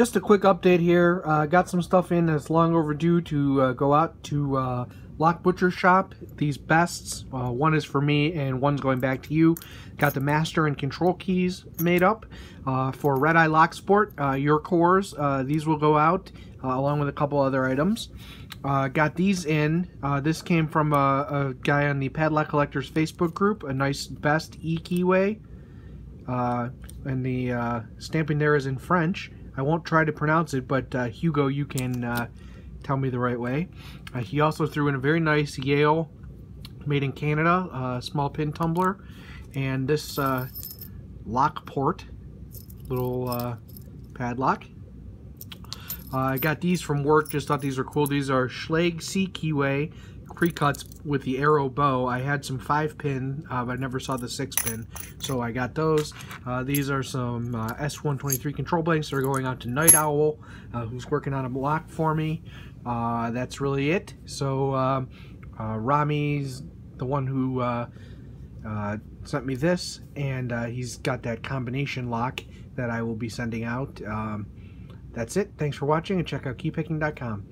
just a quick update here. Uh, got some stuff in that's long overdue to uh, go out to uh, Lock Butcher Shop. These bests, uh, one is for me and one's going back to you. Got the master and control keys made up uh, for Red Eye Lock Sport. Uh, your cores, these will go out along with a couple other items. got these in. this came from a, a, guy on the Padlock Collectors Facebook group. A nice best e keyway. and the stamping there is in French. I won't try to pronounce it, but uh, Hugo, you can uh, tell me the right way. Uh, he also threw in a very nice Yale made in Canada uh, small pin tumbler and this uh, Lockport little uh, padlock. I got these from work, just thought these were cool. These are Schlage C Keyway pre-cuts with the arrow bow. I had some five pin, uh, but I never saw the six pin, so I got those. Uh, these are some uh, S123 control blanks that are going out to Night Owl, uh, who's working on a block for me. Uh, that's really it. So um, uh, Rami's the one who sent me this, and he's got that combination lock that I will be sending out. Um, that's it. Thanks for watching, and check out keypicking.com.